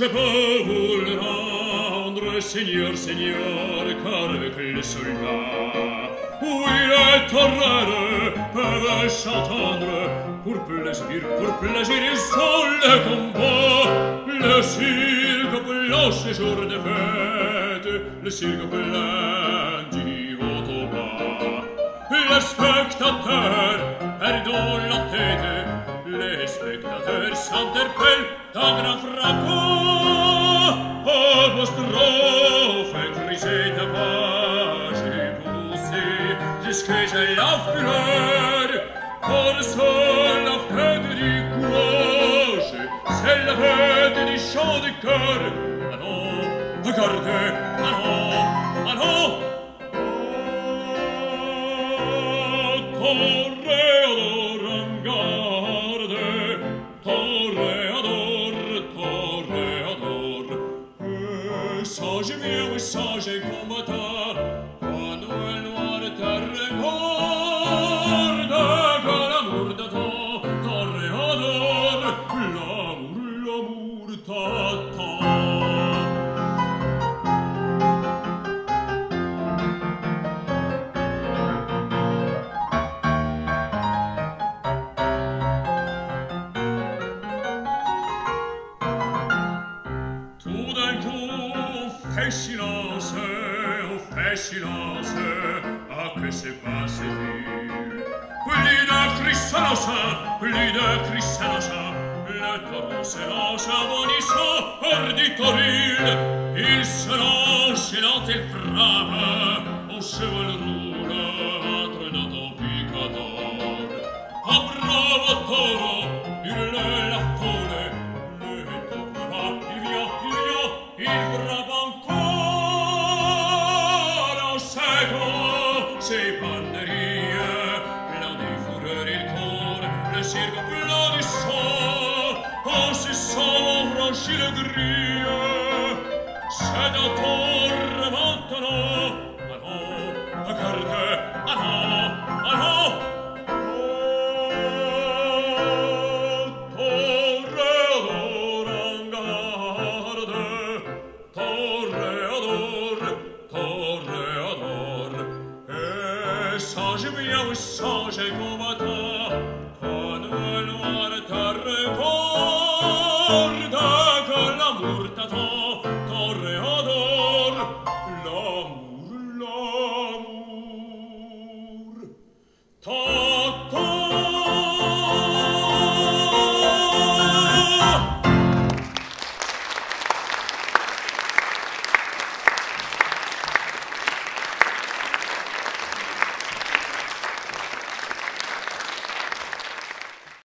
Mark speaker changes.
Speaker 1: je peux vous le rendre, Seigneur, Seigneur, car avec les soldats, où il est horreur, peuvent s'entendre, pour plaisir, pour plaisir, ils sont le combat, le cirque blanche les jours de fête, le cirque plein haut au bas. Les spectateurs perdent la tête, spectateur s'interpelle d'un grand fracas apostrophe grisée de page poussée jusqu'à j'ai la fleur pour seul la fête du courage c'est la fête du chant du cœur ah non, regardez ah non, ah non oh, oh, oh. Quand je mûr, sang, j'ai combattant Fais silence, oh fais silence, a che se passe-t-il Plus de cristalosa, plus de cristalosa, le torno se lance, abonissant, hors du toril, il se lo, se lo te frava, o se vuol rula, trenato picador, a bravo toro, dolce pannerie, là défourer il tour, le cirque applaudissant, en oh, se sent oh, franchir le grille, c'est change et combattant.